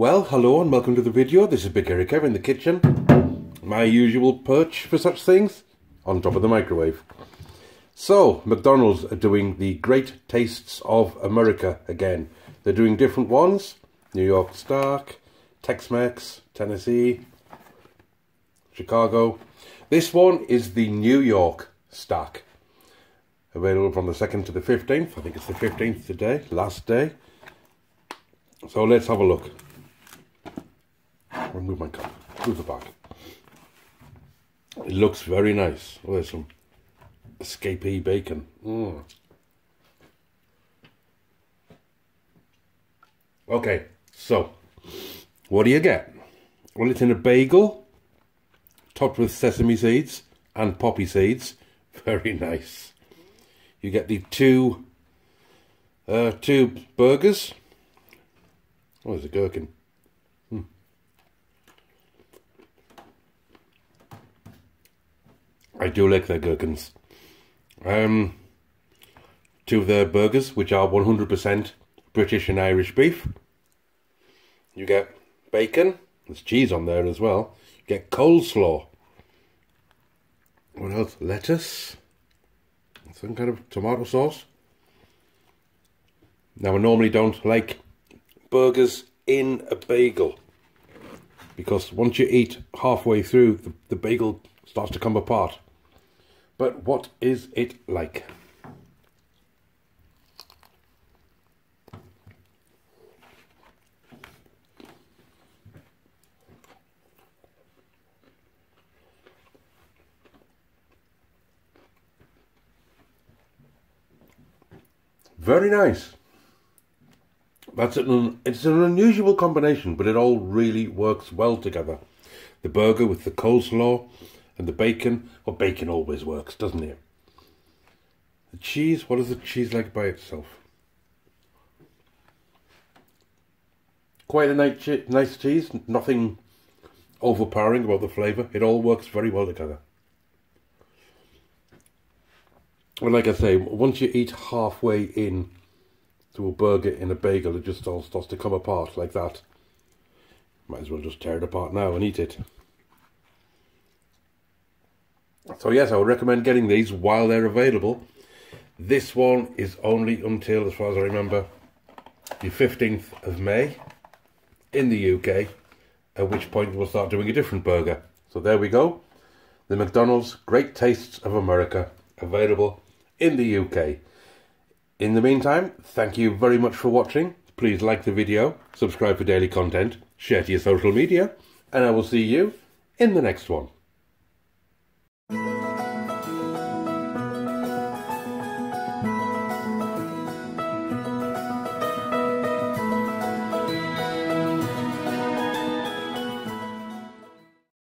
Well, hello and welcome to the video. This is Big Hairy Kev here in the kitchen. My usual perch for such things, on top of the microwave. So, McDonald's are doing the Great Tastes of America again. They're doing different ones. New York Stack, Tex-Mex, Tennessee, Chicago. This one is the New York Stack. Available from the 2nd to the 15th. I think it's the 15th today, last day. So let's have a look. Remove my cup. Move the back. It looks very nice. Oh, there's some escapee bacon. Mm. Okay, so what do you get? Well, it's in a bagel, topped with sesame seeds and poppy seeds. Very nice. You get the two uh, two burgers. Oh, there's a gherkin. Hmm. I do like their gherkins. Um, two of their burgers, which are 100% British and Irish beef. You get bacon. There's cheese on there as well. You get coleslaw. What else? Lettuce. Some kind of tomato sauce. Now I normally don't like burgers in a bagel because once you eat halfway through the, the bagel starts to come apart. But what is it like? Very nice. That's an it's an unusual combination, but it all really works well together. The burger with the coleslaw and the bacon. Well, bacon always works, doesn't it? The cheese. What is the cheese like by itself? Quite a nice, nice cheese. Nothing overpowering about the flavour. It all works very well together. And like I say, once you eat halfway in to a burger in a bagel, it just all starts to come apart like that. Might as well just tear it apart now and eat it. So yes, I would recommend getting these while they're available. This one is only until, as far as I remember, the 15th of May in the UK, at which point we'll start doing a different burger. So there we go. The McDonald's Great Tastes of America, available in the UK. In the meantime, thank you very much for watching. Please like the video, subscribe for daily content, share to your social media, and I will see you in the next one.